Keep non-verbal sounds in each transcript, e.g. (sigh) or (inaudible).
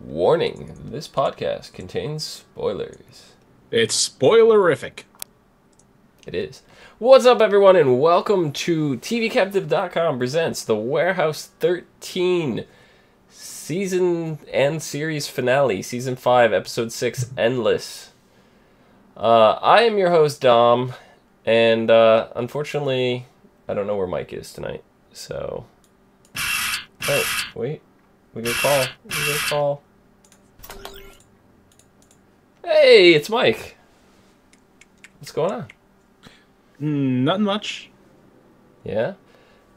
Warning this podcast contains spoilers. It's spoilerific. It is. What's up, everyone, and welcome to TVCaptive.com presents The Warehouse 13 season and series finale, season 5, episode 6, Endless. Uh, I am your host, Dom, and uh, unfortunately, I don't know where Mike is tonight, so. Oh, wait. We get a call. We get a call. Hey, it's Mike. What's going on? Mm, nothing much. Yeah?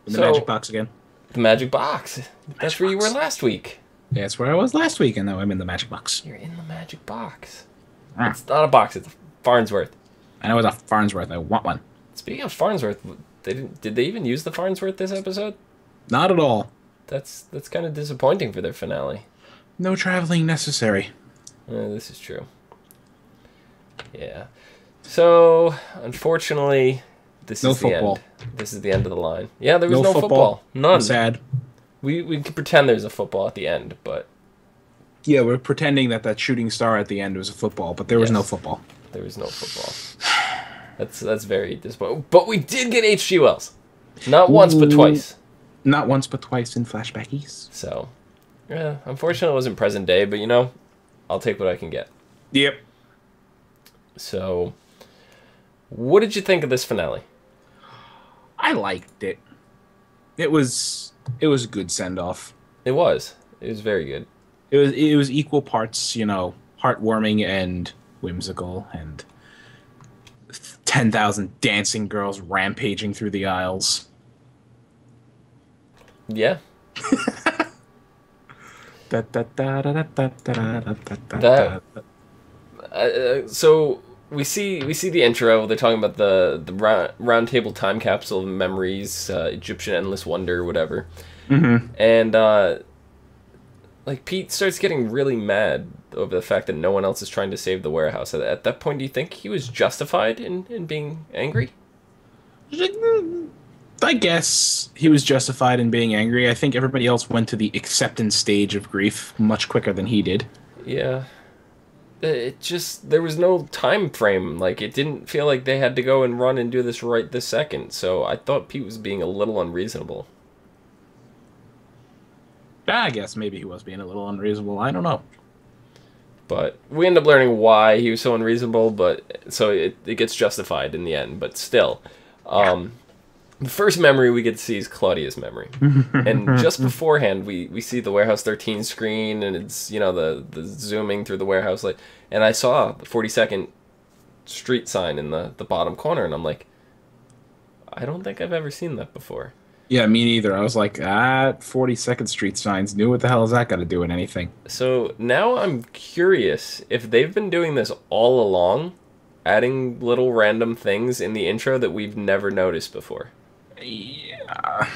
In the So- magic box again. The magic box. That's Magic where you were last week. Yeah, that's where I was last week, and now I'm in the magic box. You're in the magic box. Ah. It's not a box, it's a Farnsworth. I know it's a Farnsworth. I want one. Speaking of Farnsworth, they didn't did they even use the Farnsworth this episode? Not at all. That's that's kind of disappointing for their finale. No traveling necessary. Uh, this is true. Yeah. So, unfortunately, this No is football. the end. This is the end of the line. Yeah, there was No no, football. football. None. I'm sad. We we could pretend there's a football at the end, but Yeah, we're pretending that that shooting star at the end was a football, but there was no football. there was no football. That's that's very disappointing. But we did get H.G. Wells. Not once, but twice. Not once, but twice in flashbackies. So, yeah, unfortunately, it wasn't present day, but you know, I'll take what I can get. Yep. So, what did you think of this finale? I liked it. It was it was a good send off. It was. It was very good. It was it was equal parts, you know, heartwarming and whimsical and 10,000 dancing girls rampaging through the aisles. Yeah. that uh, so we see we see the intro. They're talking about the the round, round table time capsule of memories, uh, Egyptian endless wonder, whatever. Mhm. And uh, like Pete starts getting really mad over the fact that no one else is trying to save the warehouse. At, at that point, do you think he was justified in, in being angry? I guess he was justified in being angry. I think everybody else went to the acceptance stage of grief much quicker than he did. Yeah. It just there was no time frame. Like it didn't feel like they had to go and run and do this right this second. So I thought Pete was being a little unreasonable. I guess maybe he was being a little unreasonable. I don't know. But we end up learning why he was so unreasonable, but so it, it gets justified in the end, but still. Um the first memory we get to see is Claudia's memory. (laughs) and just beforehand we, we see the warehouse 13 screen and it's you know the, the zooming through the warehouse like and I saw the 42nd street sign in the, the bottom corner and I'm like I don't think I've ever seen that before. Yeah, me neither. I was like, ah, 42nd Street signs. New, what the hell is that got to do with anything? So now I'm curious if they've been doing this all along, adding little random things in the intro that we've never noticed before. Yeah.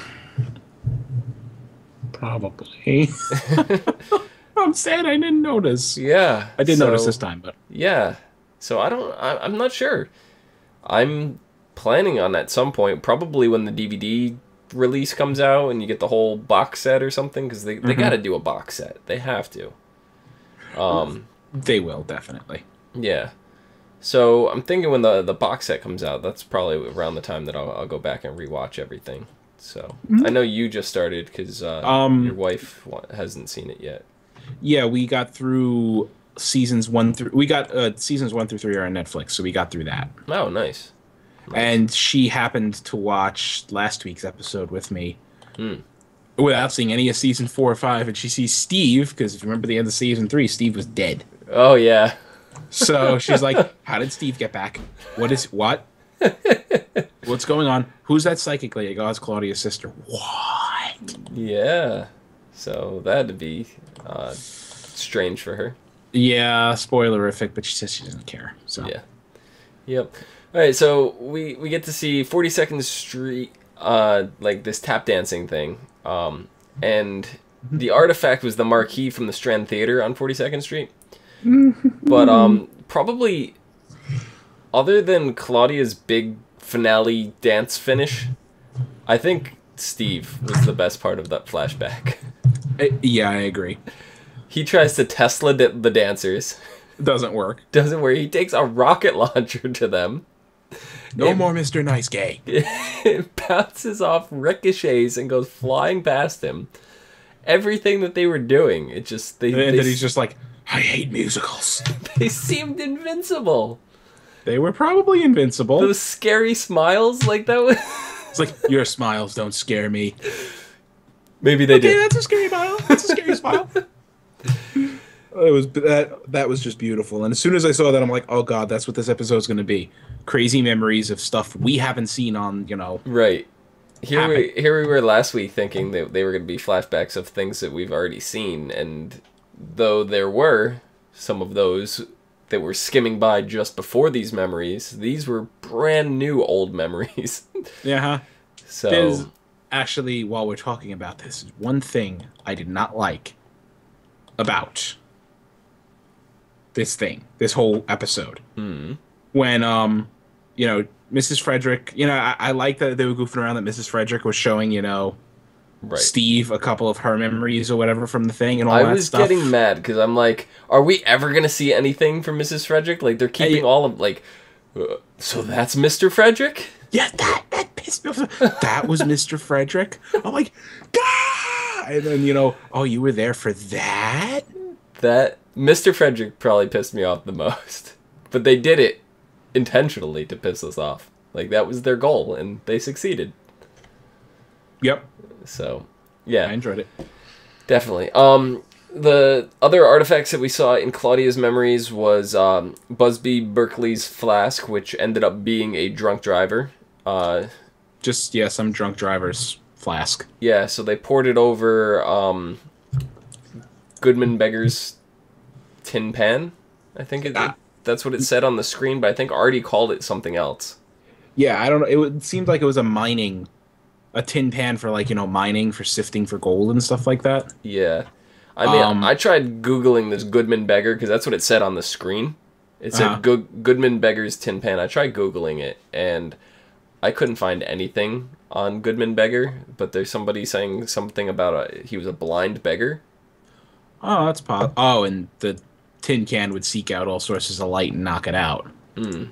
Probably. (laughs) I'm sad I didn't notice. Yeah, I did so- notice this time, but Yeah, so I don't. I, I'm not sure. I'm planning on at some point, probably when the DVD release comes out and you get the whole box set or something, because they they Mhm. got to do a box set. They have to. Um. they will definitely. Yeah. So I'm thinking when the the box set comes out, that's probably around the time that I'll, I'll go back and rewatch everything. So I know you just started because uh, Um, your wife hasn't seen it yet. Yeah, we got through seasons one through. We got uh, seasons one through three are on Netflix, so we got through that. Oh, nice. And she happened to watch last week's episode with me. Hmm. Without seeing any of season four or five, and she sees Steve because if you remember the end of season three, Steve was dead. Oh yeah. So she's like, "How did Steve get back? What is what? What's going on? Who's that psychic lady? I go, it's Claudia's sister. What? Yeah. So that'd be uh, strange for her. Yeah, spoilerific, but she says she doesn't care. So Yeah. Yep. All right. So we we get to see 42nd Street, uh, like this tap dancing thing. Um, and the artifact was the marquee from the Strand Theater on 42nd Street. (laughs) but um, probably other than Claudia's big finale dance finish, I think Steve was the best part of that flashback. Yeah, I agree. He tries to Tesla the, dancers. Doesn't work. Doesn't work. He takes a rocket launcher to them. No It- more Mr. Nice Guy. (laughs) it bounces off ricochets and goes flying past him. Everything that they were doing, it just they And they, then he's just like, I hate musicals. (laughs) they seemed invincible. They were probably invincible. Those scary smiles, like that was (laughs) It's like your smiles don't scare me. maybe they Okay, did. that's a scary smile. That's a scary smile. (laughs) It was that that was just beautiful, and as soon as I saw that, I'm like, "Oh God, that's what this episode's going to be." Crazy memories of stuff we haven't seen on, you know. Right. Here we here we were last week thinking that they were going to be flashbacks of things that we've already seen, and though there were some of those that were skimming by just before these memories, these were brand new old memories. (laughs) Yeah. Huh? so There's actually, while we're talking about this, one thing I did not like about this thing, this whole episode. When, um, you know, Mrs. Frederic, you know, I, I like that they were goofing around that Mrs. Frederic was showing, you know, right. Steve a couple of her memories or whatever from the thing and all that. I that was stuff. getting mad because I'm like, are we ever gonna see anything from Mrs. Frederic? Like they're keeping all of like, uh, so that's Mr. Frederic. yeah, that that pissed me off. That was Mr. Frederic. I'm like, Gah! and then you know, oh, you were there for that. That Mr. Frederic probably pissed me off the most, but they did it intentionally to piss us off. Like that was their goal, and they succeeded. Yep, So, yeah, I enjoyed it. definitely. Um, the other artifacts that we saw in Claudia's memories was um, Busby Berkeley's flask, which ended up being a drunk driver. Uh, Just yeah, some drunk driver's flask. Yeah, so they poured it over um, Goodman Beggar's tin pan. I think it, Ah. that's what it said on the screen, but I think Artie called it something else. Yeah, I don't know. It, seemed like it was a mining, a tin pan for like you know mining for sifting for gold and stuff like that. Yeah. I mean, Um, I tried Googling this Goodman Beggar because that's what it said on the screen. It said Uh-huh. Go- Goodman Beggar's tin pan. I tried Googling it and I couldn't find anything on Goodman Beggar, but there's somebody saying something about a, he was a blind beggar. Oh, that's pop. Oh, and the tin can would seek out all sources of light and knock it out. That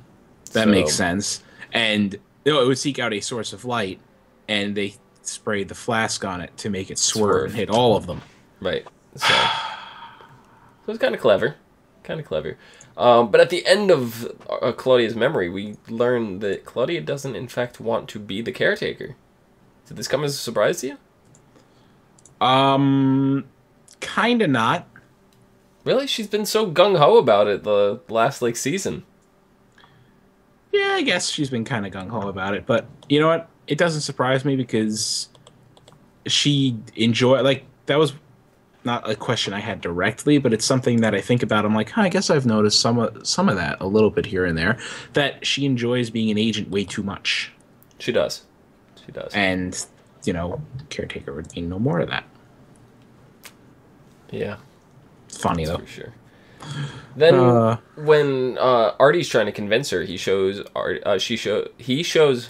So- makes sense. And no, it would seek out a source of light, and they sprayed the flask on it to make it swerve, Swerve. and hit all of them. Right. So, (sighs) so it's kind of clever. Kind of clever. Um, but at the end of uh, Claudia's memory, we learn that Claudia doesn't, in fact, want to be the caretaker. Did this come as a surprise to you? Um, kind of not. Really? She's been so gung ho about it the last like season. Yeah, I guess she's been kind of gung ho about it, but you know what? It doesn't surprise me because she enjoy like that was not a question I had directly, but it's something that I think about. I'm like, huh, I guess I've noticed some of some of that a little bit here and there. That she enjoys being an agent way too much, She does. She does. and you know, caretaker would mean no more of that. yeah, funny though. for sure. Then Uh, when uh, Artie's trying to convince her, he shows Art. Uh, she show he shows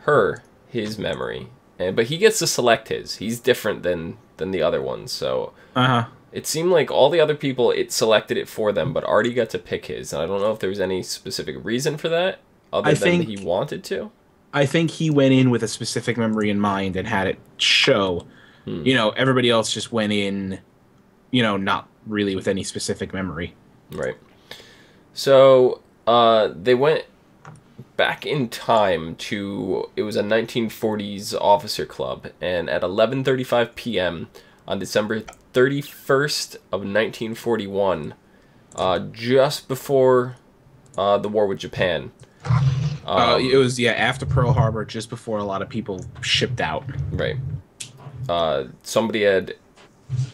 her his memory, and but he gets to select his. He's different than than the other ones, so Uh huh. it seemed like all the other people it selected it for them, but Artie got to pick his. And I don't know if there was any specific reason for that, other I than think- he wanted to. I think he went in with a specific memory in mind and had it show. You know, everybody else just went in, you know, not really with any specific memory. Right. So uh, they went back in time to it was a 1940s officer club, and at 11:35 p.m. on December 31st of 1941, uh, just before uh, the war with Japan. uh, Um, it was yeah after Pearl Harbor, just before a lot of people shipped out. Right. Uh, somebody had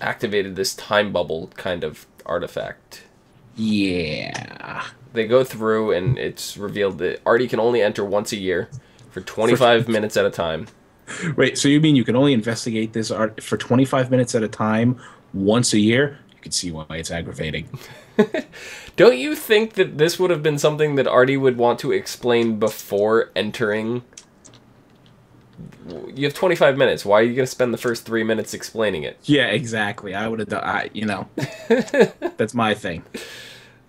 activated this time bubble kind of artifact. Yeah. They go through and it's revealed that Artie can only enter once a year for 25 minutes at a time. Wait, so you mean you can only investigate this art for 25 minutes at a time once a year? You can see why it's aggravating. (laughs) Don't you think that this would have been something that Artie would want to explain before entering You have 25 minutes. Why are you going to spend the first three minutes explaining it? Yeah, exactly. I would have done. I, you know, (laughs) that's my thing.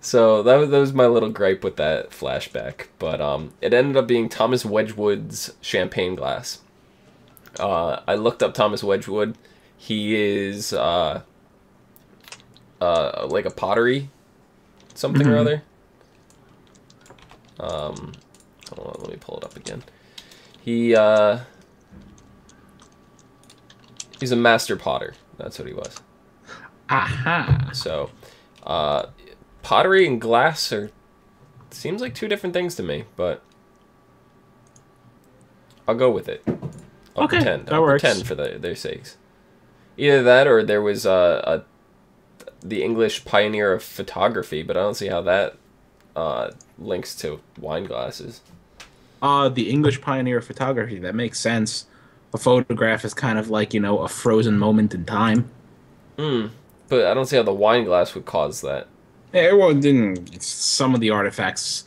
So that was, that was my little gripe with that flashback. But um, it ended up being Thomas Wedgwood's champagne glass. Uh, I looked up Thomas Wedgwood. He is uh, uh, like a pottery something or Mhm. other. Um, hold on, let me pull it up again. He uh, he's a master potter. That's what he was. Aha. So, uh, pottery and glass are seems like two different things to me, but I'll go with it. I'll Okay, pretend. I'll works. pretend for their, their sakes. Either that, or there was uh, a the English pioneer of photography, but I don't see how that uh, links to wine glasses. Uh, the English pioneer of photography. That makes sense. A photograph is kind of like you know a frozen moment in time. Hmm. But I don't see how the wine glass would cause that. Yeah, well, it didn't. Some of the artifacts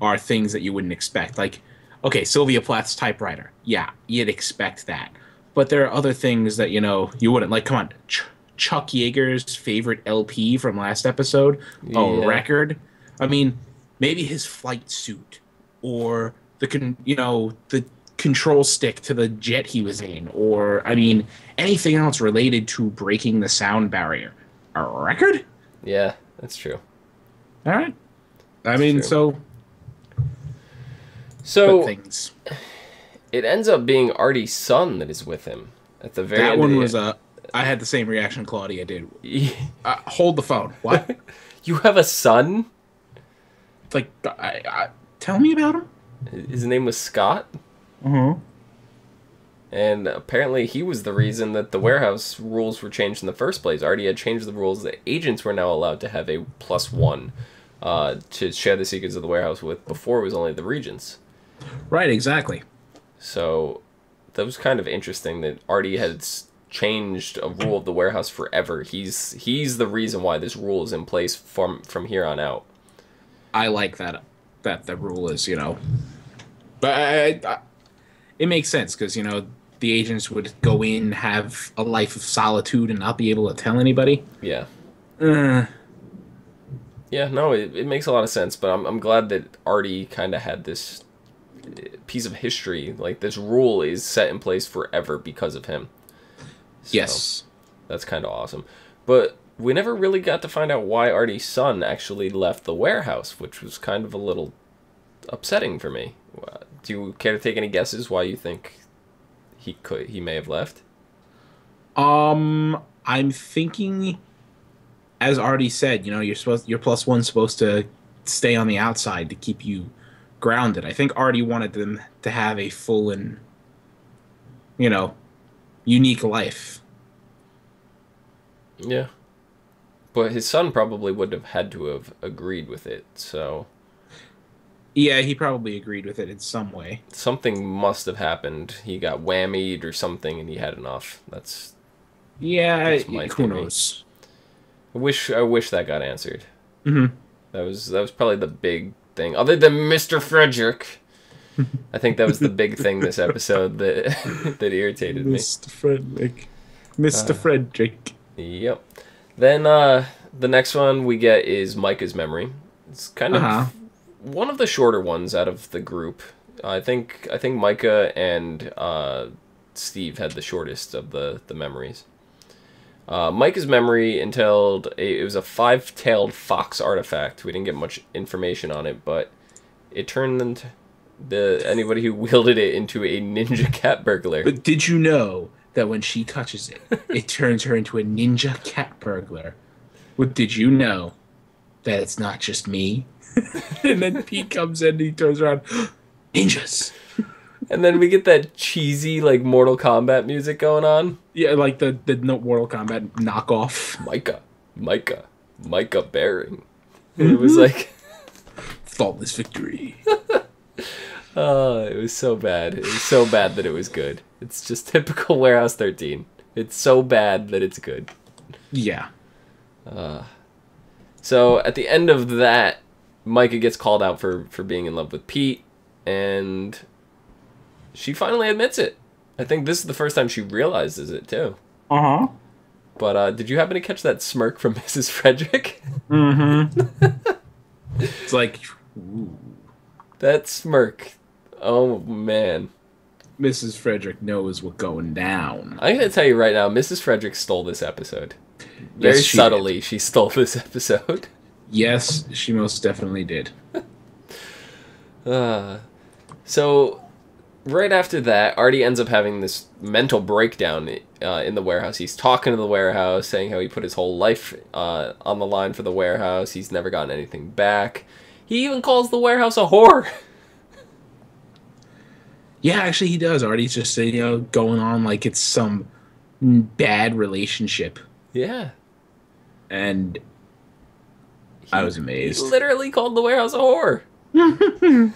are things that you wouldn't expect. Like, okay, Sylvia Plath's typewriter. Yeah, you'd expect that. But there are other things that you know you wouldn't. Like, come on, Ch- Chuck Yeager's favorite LP from last episode, Yeah. a record. I mean, maybe his flight suit, or the con, you know, the control stick to the jet he was in, or I mean, anything else related to breaking the sound barrier. A record? Yeah, that's true. All right. I mean, true. so So things. it ends up being Artie's son that is with him at the very That end. one of the- was uh, I had the same reaction Claudia did. (laughs) Uh, hold the phone. What? (laughs) you have a son? like, I, I, tell me about him. His name was Scott, Uh-huh. And apparently he was the reason that the warehouse rules were changed in the first place. Artie had changed the rules that agents were now allowed to have a plus one uh, to share the secrets of the warehouse with. Before it was only the regents. Right. Exactly. So that was kind of interesting that Artie had changed a rule of the warehouse forever. He's he's the reason why this rule is in place from from here on out. I like that. That the rule is, you know, but I, I, I, it makes sense because you know the agents would go in, have a life of solitude, and not be able to tell anybody. Yeah. Uh, Yeah, no, it, it makes a lot of sense, but I'm, I'm glad that Artie kind of had this uh, piece of history. Like, this rule is set in place forever because of him. So, yes. That's kind of awesome. But we never really got to find out why Artie's son actually left the warehouse, which was kind of a little upsetting for me. Do you care to take any guesses why you think he could he may have left? Um, I'm thinking, as already said, you know, you're supposed your plus one's supposed to stay on the outside to keep you grounded. I think Artie wanted them to have a full and, you know, unique life. Yeah. But his son probably would have had to have agreed with it, so Yeah, he probably agreed with it in some way. something must have happened. He got whammied or something, and he had enough. That's. Yeah, That's my who theory. knows? I wish. I wish that got answered. hmm That was that was probably the big thing, other than Mister Frederic. I think that was the big thing this (laughs) episode that (laughs) that irritated me. Mr. Frederic, Mr. Uh, Frederic. Yep. Then uh, the next one we get is Myka's memory. It's kind of Uh-huh. One of the shorter ones out of the group. I think I think Myka and uh, Steve had the shortest of the the memories. Uh, Myka's memory entailed a, it was a five-tailed fox artifact. We didn't get much information on it, but it turned into the anybody who (laughs) wielded it into a ninja cat burglar. But did you know that when she touches it, it turns her into a ninja cat burglar? What did you know that it's not just me? (laughs) and then Pete comes in and he turns around, (gasps) ninjas. (laughs) And then we get that cheesy like Mortal Kombat music going on. Yeah, like the the no Mortal Kombat knockoff. Myka, Myka, Myka Bering. And it mm-hmm. was like, (laughs) Faultless victory. oh, it was so bad. It was so bad that it was good. It's just typical Warehouse 13. It's so bad that it's good. Yeah. Uh, So at the end of that, Myka gets called out for for being in love with Pete, and she finally admits it. I think this is the first time she realizes it too. Uh huh. But uh, did you happen to catch that smirk from (laughs) Mrs. Frederic? Mm-hmm. (laughs) it's like ooh, that smirk. Oh man. Mrs. Frederic knows what's going down. I'm gonna tell you right now, Mrs. Frederic stole this episode. Very Yes, she subtly, she stole this episode. (laughs) Yes, she most definitely did. Uh, so, right after that, Artie ends up having this mental breakdown uh, in the warehouse. He's talking to the warehouse, saying how he put his whole life uh, on the line for the warehouse. He's never gotten anything back. He even calls the warehouse a whore. (laughs) Yeah, actually, he does. Artie's just you know going on like it's some bad relationship, Yeah. and I was He amazed. literally called the warehouse a whore. (laughs)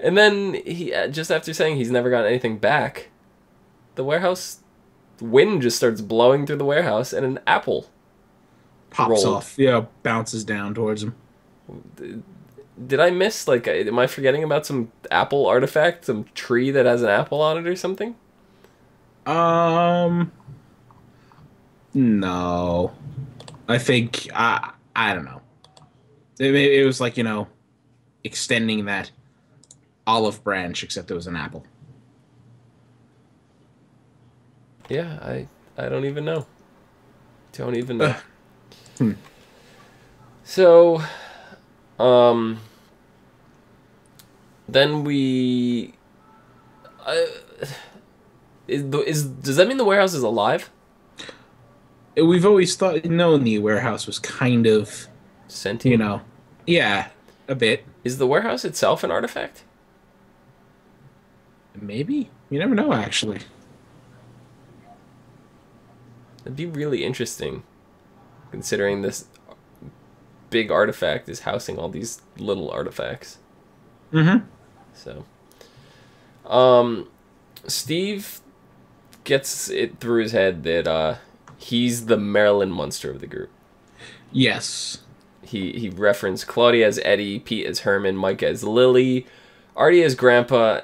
and then he uh, just after saying he's never gotten anything back, the warehouse wind just starts blowing through the warehouse and an apple. Pops rolled. off, yeah, bounces down towards him. Did I miss like am I forgetting about some apple artifact, some tree that has an apple on it or something? Um, no, I think I I don't know. It, it was like you know, extending that olive branch, except it was an apple. Yeah, I I don't even know. Don't even know. Hmm. So, um, then we. Uh, is, the- is does that mean the warehouse is alive? We've always thought known the warehouse was kind of Sentient. you know, yeah, a bit Is the warehouse itself an artifact? maybe. You never know, actually. It'd be really interesting, considering this big artifact is housing all these little artifacts. Mm-hmm. So, um, Steve gets it through his head that uh, he's the Marilyn Munster of the group. Yes. He he referenced Claudia as Eddie, Pete as Herman, Myka as Lily, Artie as Grandpa,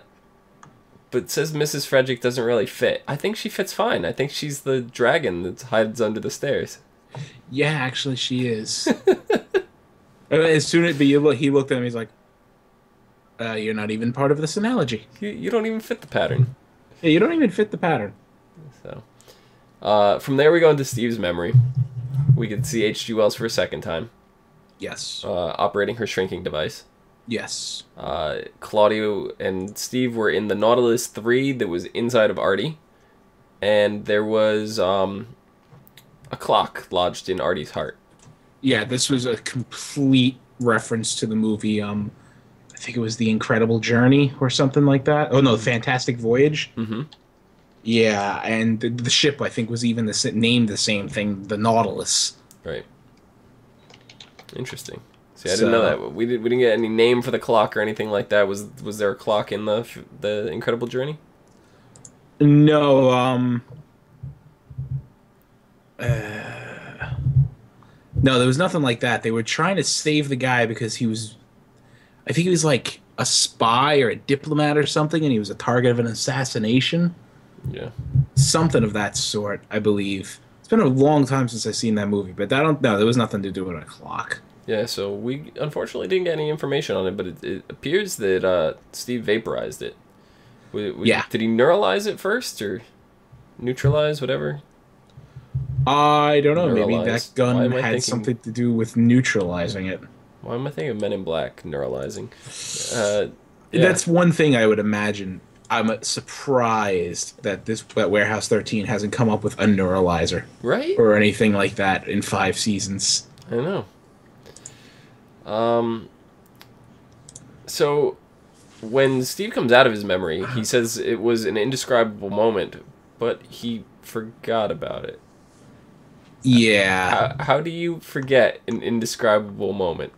but says Mrs. Frederic doesn't really fit. I think she fits fine. I think she's the dragon that hides under the stairs. Yeah, actually, she is. (laughs) As soon as but you look, he looked at him. He's like, uh, "You're not even part of this analogy. You, you don't even fit the pattern. Yeah, you don't even fit the pattern." So, uh, from there we go into Steve's memory. We can see H.G. Wells for a second time, Yes. uh, operating her shrinking device. Yes. Uh, Claudio and Steve were in the Nautilus 3 that was inside of Artie. And there was um, a clock lodged in Artie's heart. Yeah, this was a complete reference to the movie. Um, I think it was The Incredible Journey or something like that. Oh no, Fantastic Voyage. Mm-hmm. Yeah, and the, the ship I think was even the named the same thing, the Nautilus. Right. Interesting. See, I didn't know that. We didn't. We didn't get any name for the clock or anything like that. Was Was there a clock in the the Incredible Journey? No, um, uh, no, there was nothing like that. They were trying to save the guy because he was, I think he was like a spy or a diplomat or something, and he was a target of an assassination, Yeah. something of that sort, I believe. It's been a long time since I've seen that movie, but I don't know. There was nothing to do with a clock. Yeah. So we unfortunately didn't get any information on it, but it, it appears that uh, Steve vaporized it. W- w- Yeah. Did he neuralize it first or neutralize whatever? I don't know. Maybe that gun Why am I had thinking- something to do with neutralizing it. Why am I thinking of Men in Black neuralizing? Uh, yeah. That's one thing I would imagine. I'm surprised that this that Warehouse 13 hasn't come up with a neuralizer right. or anything like that in five seasons. I know. Um. So, when Steve comes out of his memory, he (sighs) says it was an indescribable moment, but he forgot about it. Yeah, How, how do you forget an indescribable moment?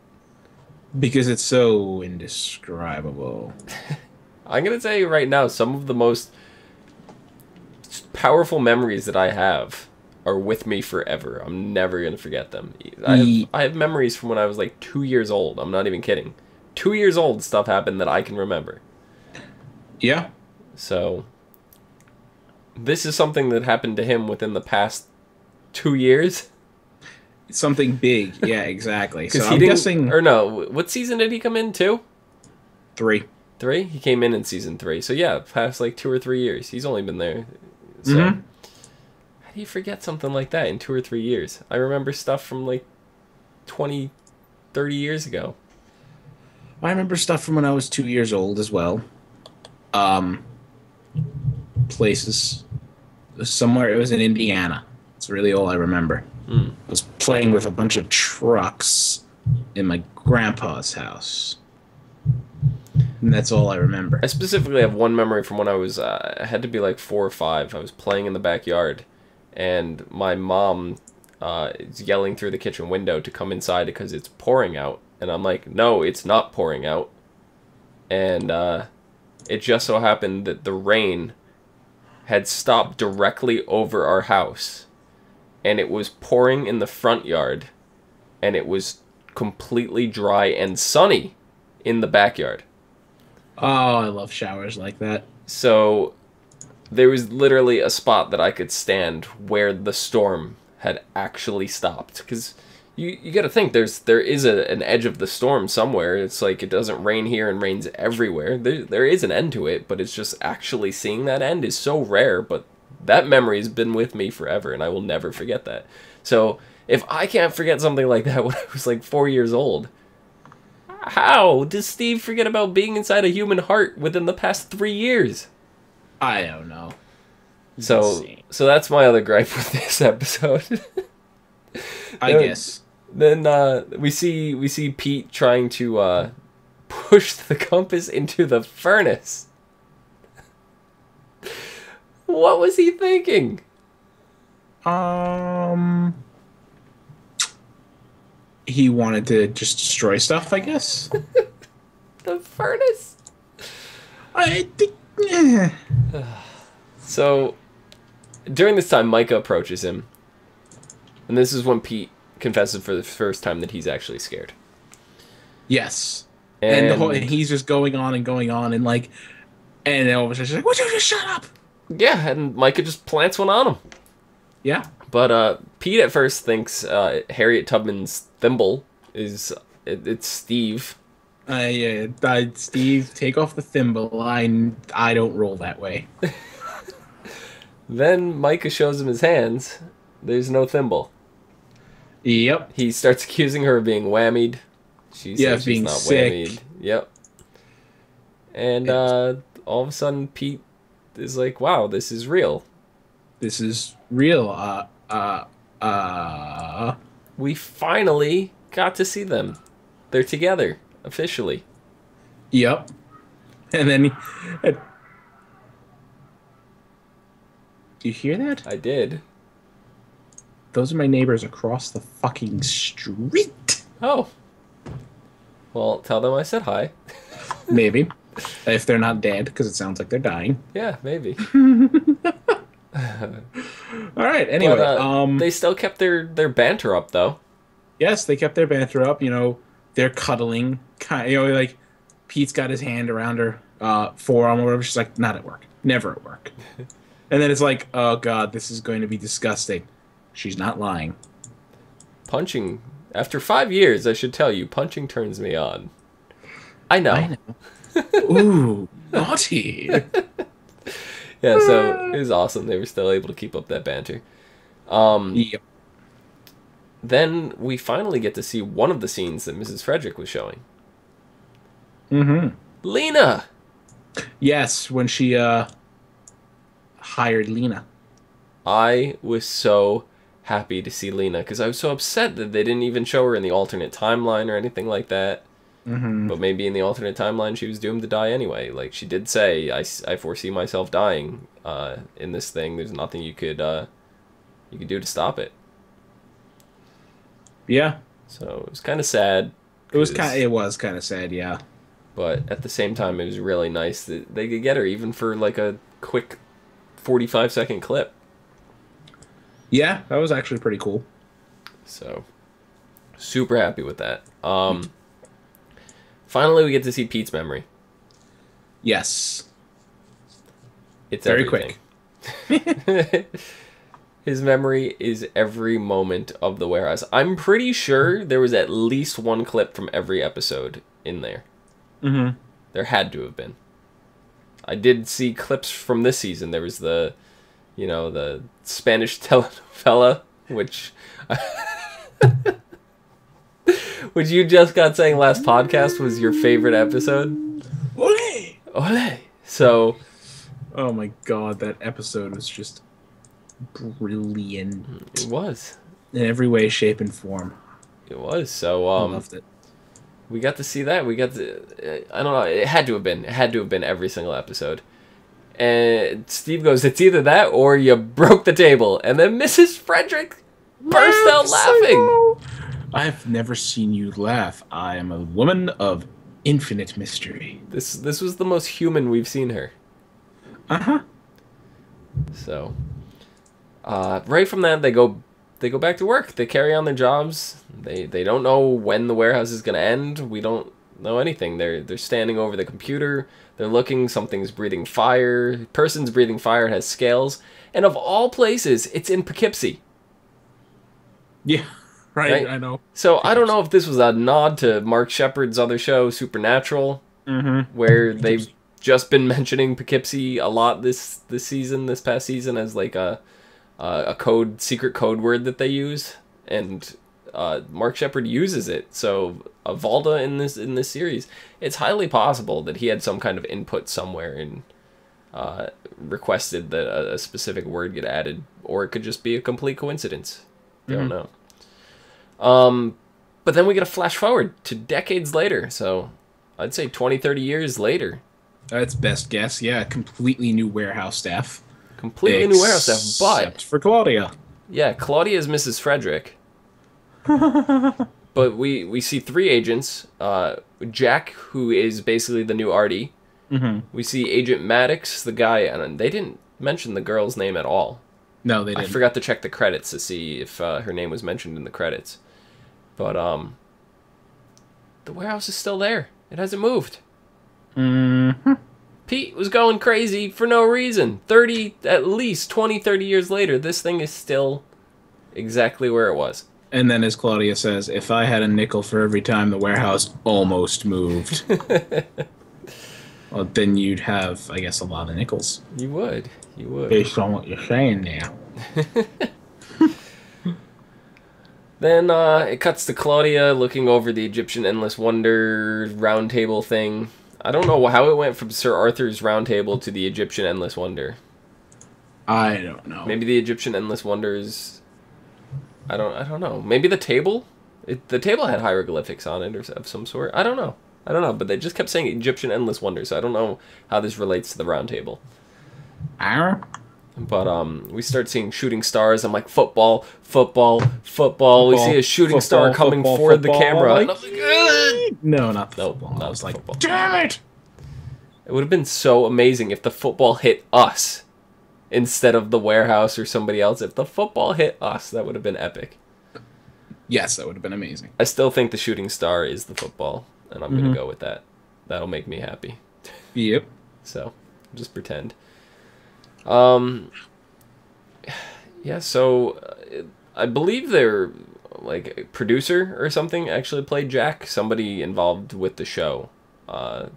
because it's so indescribable. (laughs) I'm gonna tell you right now, some of the most powerful memories that I have are with me forever. I'm never gonna forget them. I have, I have memories from when I was like two years old. I'm not even kidding. Two years old, stuff happened that I can remember. Yeah. So this is something that happened to him within the past two years. Something big. Yeah, exactly. (laughs) so he I'm guessing or no, what season did he come in? Two, three. Three. He came in in season three. So yeah, past like two or three years. He's only been there. So Mhm. how do you forget something like that in two or three years? I remember stuff from like 20, 30 years ago. I remember stuff from when I was two years old as well. Um, places. Somewhere it was in Indiana. That's really all I remember. Hmm. I was playing with a bunch of trucks in my grandpa's house. And that's all I remember. I specifically have one memory from when I was uh, I had to be like four or five. I was playing in the backyard, and my mom uh, is yelling through the kitchen window to come inside because it's pouring out, and I'm like, no, it's not pouring out, and uh, it just so happened that the rain had stopped directly over our house, and it was pouring in the front yard, and it was completely dry and sunny in the backyard. Oh, I love showers like that. So there was literally a spot that I could stand where the storm had actually stopped because you you got to think there's there is a, an edge of the storm somewhere. It's like it doesn't rain here and rains everywhere. There there is an end to it, but it's just actually seeing that end is so rare, but that memory has been with me forever and I will never forget that. So if I can't forget something like that (laughs) when I was like 4 years old, how does Steve forget about being inside a human heart within the past three years? I don't know. So, Insane. so that's my other gripe with this episode. I (laughs) Yeah. guess. then uh, we see we see Pete trying to uh, push (laughs) the compass into the furnace. what was he thinking? Um, he wanted to just destroy stuff, I guess. (laughs) The furnace. I think. eh. So, during this time, Myka approaches him, and this is when Pete confesses for the first time that he's actually scared. Yes. And, the whole, and he's just going on and going on and like, and then all of a sudden she's like, "Would you just shut up?" yeah, and Myka just plants one on him. Yeah. But uh, Pete at first thinks uh, Harriet Tubman's thimble is it, it's Steve. I, uh, I, Steve, take off the thimble. I, I don't roll that way. (laughs) (laughs) Then Myka shows him his hands. There's no thimble. Yep. He starts accusing her of being whammied. She Yeah, says she's not sick. whammied. Yep. And uh, all of a sudden, Pete is like, "Wow, this is real. This is real. Uh, uh, uh. We finally got to see them. They're together officially." Yep. And then, he, and- do you hear that? I did. Those are my neighbors across the fucking street. Oh. Well, tell them I said hi. Maybe. if they're not dead, because it sounds like they're dying. Yeah, maybe. (laughs) (laughs) All right. Anyway, But, uh, um, they still kept their their banter up though. yes, they kept their banter up. You know, they're cuddling. Kind, you know, like Pete's got his hand around her uh, forearm or whatever. She's like, not at work. Never at work. (laughs) and then it's like, oh god, this is going to be disgusting. She's not lying. Punching after five years, I should tell you, punching turns me on. I know. I know. Ooh, naughty. (laughs) Yeah, so (laughs) it was awesome. They were still able to keep up that banter. Um, yep. then we finally get to see one of the scenes that Mrs. Frederic was showing. Mm-hmm. Leena. Yes, when she uh hired Leena. I was so happy to see Leena because I was so upset that they didn't even show her in the alternate timeline or anything like that. Mm-hmm. But maybe in the alternate timeline, she was doomed to die anyway. Like she did say, I, I foresee myself dying uh, in this thing. There's nothing you could uh, you could do to stop it. Yeah, So it was kind of sad. it was kind. It was kind of sad. Yeah. but at the same time, it was really nice that they could get her even for like a quick 45 second clip. Yeah, that was actually pretty cool. So super happy with that. Um, finally, we get to see Pete's memory. Yes. It's Very everything. (laughs) His memory is every moment of the warehouse. I'm pretty sure there was at least one clip from every episode in there. Mm-hmm. There had to have been. I did see clips from this season. There was the, you know, the Spanish (laughs) telenovela, which, (laughs) which you just got saying last podcast was your favorite episode. Ole! Ole. So Oh my god, that episode was just brilliant it was. in every way, shape, and form. It was. So I um, loved it. we got to see that. We got to. I don't know. It had to have been. It had to have been every single episode. And Steve goes, "It's either that or you (laughs) broke the table." And then Mrs. Frederic burst out laughing. I've never seen you laugh. I am a woman of infinite mystery. This this was the most human we've seen her. Uh huh. So, uh, right from that, they go they go back to work. They carry on their jobs. They they don't know when the warehouse is gonna end. We don't know anything. They're they're standing over the computer. They're looking. Something's breathing fire. Person's breathing fire. It has scales. And of all places, it's in Poughkeepsie. Yeah. (laughs) Right, Right. I know. So I don't know if this was a nod to Mark Sheppard's other show, Supernatural, Mm-hmm. where they've just been (laughs) mentioning Poughkeepsie a lot this this season, this past season, as like a a a code secret code word that they use, and uh, Mark Sheppard uses it. So uh, Valda in this in this series, it's highly possible that he had some kind of input somewhere and uh, requested that a, a specific word get added, or it could just be a complete coincidence. Don't know. Um, but then we get a flash forward to decades later. So I'd say 20, 30 years later. That's best guess. Yeah, completely new warehouse staff. Completely new warehouse staff, But for Claudia. yeah, Claudia is Mrs. Frederic. (laughs) but we, we see three agents. Uh, Jack, who is basically the new Artie. Mm-hmm. We see Agent Maddox, the guy, and they didn't mention the girl's name at all. No, they didn't. I forgot to check the credits to see if uh, her name was mentioned in the credits. But um, the warehouse is still there. It hasn't moved. Mm-hmm. Pete was going crazy for no reason. 30, at least 20, 30 years later, this thing is still exactly where it was. And then, as Claudia says, if I had a nickel for every time the warehouse almost moved, (laughs) well, then you'd have, I guess, a lot of nickels. You would. You would. Based on what you're saying now. (laughs) Then uh, it cuts to Claudia looking over the Egyptian Endless Wonder round table thing. I don't know how it went from Sir Arthur's round table to the Egyptian Endless Wonder. I don't know. Maybe the Egyptian Endless Wonders. I don't. I don't know. Maybe the table. It, the table had hieroglyphics on it or of some sort. I don't know. I don't know. But they just kept saying Egyptian Endless Wonders. So I don't know how this relates to the round table. Arr? But um, we start seeing shooting stars. I'm like football, football, football. we see a shooting star football, coming football, for the camera. Like, And I'm like, No, not the No, football. not I was like, football. damn it! It would have been so amazing if the football hit us instead of the warehouse or somebody else. If the football hit us, that would have been epic. Yes, that would have been amazing. I still think the shooting star is the football, and I'm Mm-hmm. gonna go with that. That'll make me happy. Yep. So just pretend. Um. Yeah. So uh, I believe their like a producer or something actually played Jack. Somebody involved with the show. Uh,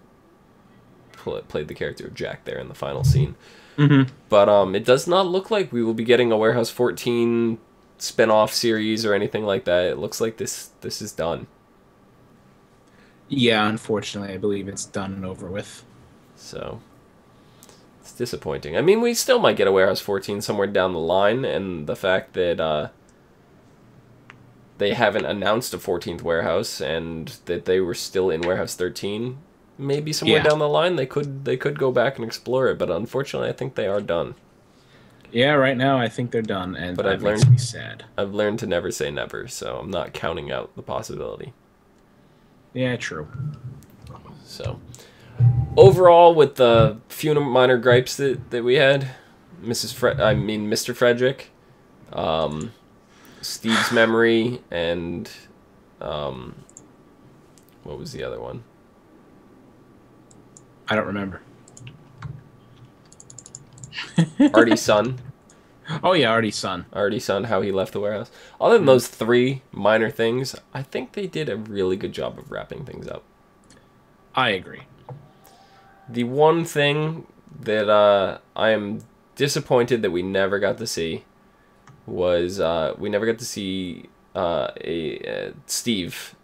pl- played the character of Jack there in the final scene. Mm-hmm. But um, it does not look like we will be getting a Warehouse 14 spin-off series or anything like that. It looks like this this is done. Yeah, unfortunately, I believe it's done and over with. So it's disappointing. I mean, we still might get a Warehouse 14 somewhere down the line, and the fact that uh, they haven't announced a 14th warehouse and that they were still in Warehouse 13, maybe somewhere Yeah. down the line they could they could go back and explore it. But unfortunately, I think they are done. Yeah, right now I think they're done, and But that I've makes learned- me sad. I've learned to never say never, so I'm not counting out the possibility. Yeah, true. So, overall, with the few minor gripes that, that we had, Mrs. Fre- I mean Mr. Frederic, um, Steve's memory, and um, what was the other one? I don't remember. (laughs) Artie's son. Oh yeah, Artie's son. Artie's son, how he left the warehouse. Other than those three minor things, I think they did a really good job of wrapping things up. I agree. The one thing that uh, I am disappointed that we never got to see was uh, we never got to see uh, a uh, Steve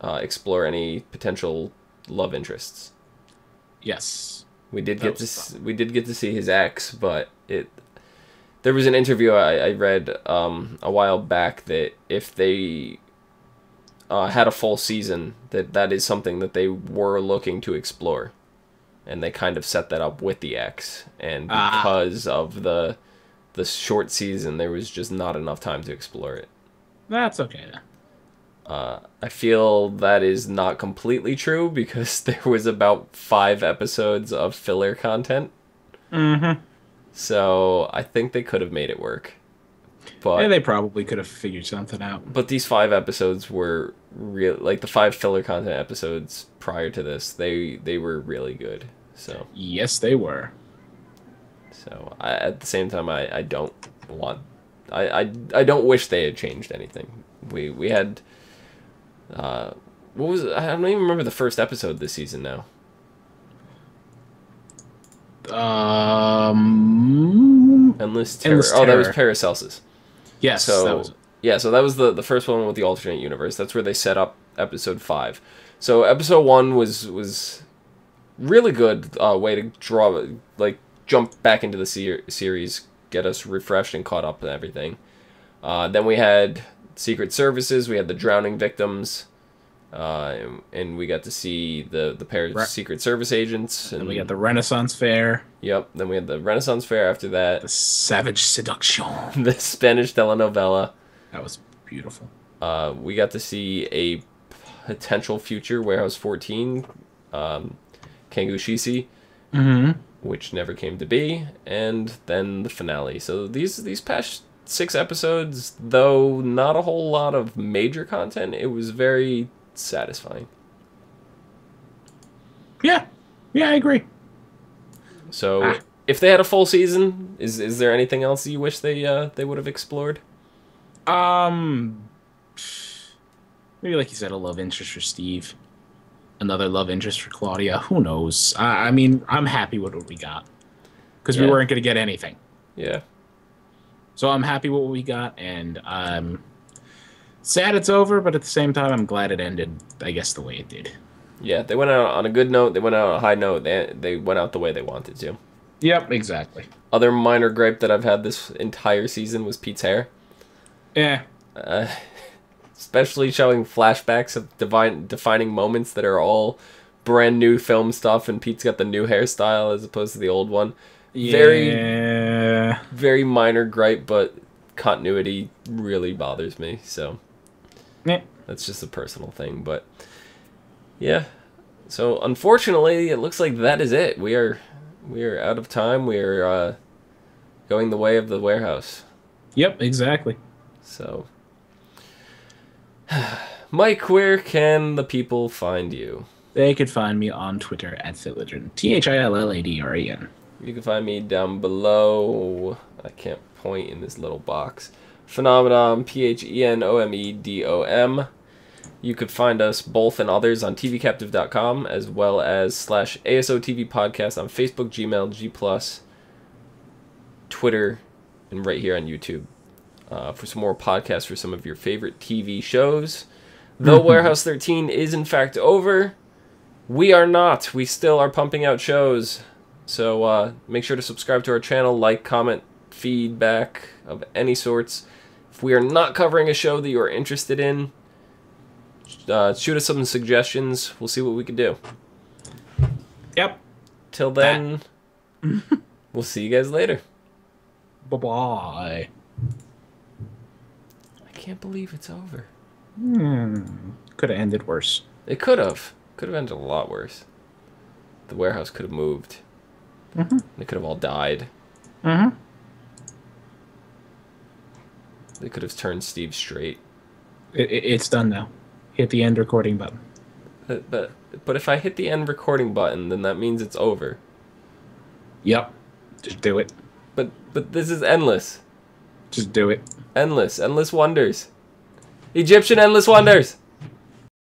uh, explore any potential love interests. Yes. We did That get to we did get to see his ex, but it there was an interview I, I read um, a while back that if they uh, had a full season, that that is something that they were looking to explore, and they kind of set that up with the X. and Ah. because of the the short season, there was just not enough time to explore it. That's okay then. Uh, I feel that is not completely true because (laughs) there was about five episodes of filler content. Mm-hmm. So I think they could have made it work. But Yeah, they probably could have figured something out. but these five episodes were real like the five filler content episodes prior to this, they they were really good. So Yes, they were. so I, at the same time I, I don't want I, I I don't wish they had changed anything. We we had uh what was? I don't even remember the first episode this season now. Um. Endless Terror. Endless Oh, that was Paracelsus. Yes. So that was. yeah, so that was the the first one with the alternate universe. That's where they set up episode five. So episode one was was really good uh, way to draw like jump back into the ser- series, get us refreshed and caught up and everything. Uh, then we had Secret Services. We had the drowning victims. Uh, and, and we got to see the the pair of Right. Secret Service agents, and And we got the Renaissance Fair, yep. Then we had the Renaissance Fair after that, the Savage Seduction. (laughs) the Spanish telenovela. That was beautiful. Uh, we got to see a potential future Warehouse 14, um, Cangku Shisi, Mm-hmm. which never came to be, and then the finale. So these these past six episodes, though not a whole lot of major content, it was very satisfying. Yeah. Yeah, I agree. So Ah. if they had a full season, is is there anything else you wish they uh, they would have explored? Um. Maybe, like you said, a love interest for Steve. Another love interest for Claudia. Who knows? I, I mean, I'm happy with what we got. Because we weren't going to get anything. Yeah. So I'm happy with what we got, and I'm sad it's over, but at the same time, I'm glad it ended, I guess, the way it did. Yeah, they went out on a good note. They went out on a high note. They they went out the way they wanted to. Yep, exactly. Other minor gripe that I've had this entire season was Pete's hair, Yeah. uh, (laughs) especially showing flashbacks of divine defining moments that are all brand new film stuff, and Pete's got the new hairstyle as opposed to the old one. Yeah. Very- Very minor gripe, but continuity really bothers me. So Yeah. that's just a personal thing, but yeah. So unfortunately, it looks like that is it. We are we are out of time. We are uh, going the way of the warehouse. Yep, exactly. So, (sighs) Mike, where can the people find you? They could find me on Twitter at Thilladren. T H I L L A D R E N. You can find me down below. I can't point in this little box. Phenomedom, P H E N O M E D O M. You could find us both and others on tvcaptive.com as well as slash ASO TV podcast on Facebook, Gmail, G, Plus, Twitter, and right here on YouTube. Uh, for some more podcasts for some of your favorite TV shows. Though Warehouse 13 is in fact over, we are not. We still are pumping out shows. So uh, make sure to subscribe to our channel, like, comment, feedback of any sorts. If we are not covering a show that you are interested in, uh, shoot us some suggestions. We'll see what we can do. Yep. Till then, (laughs) we'll see you guys later. Bye bye. I can't believe it's over. Hmm. Could have ended worse. It could have. Could have ended a lot worse. The warehouse could have moved. Mhm. They could have all died. Mm-hmm. They could have turned Steve straight. It, it, it's done now. Hit the end recording button. But, but but if I hit the end recording button, then that means it's over. Yep. Just do it. But but this is endless. Just do it. Endless. Endless wonders. Egyptian endless wonders.